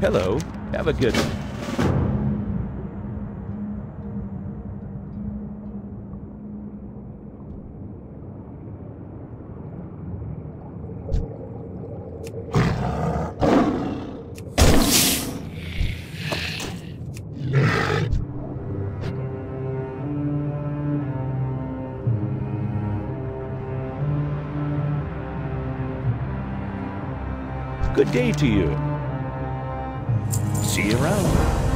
Hello. Have a good one. Good day to you. See you around.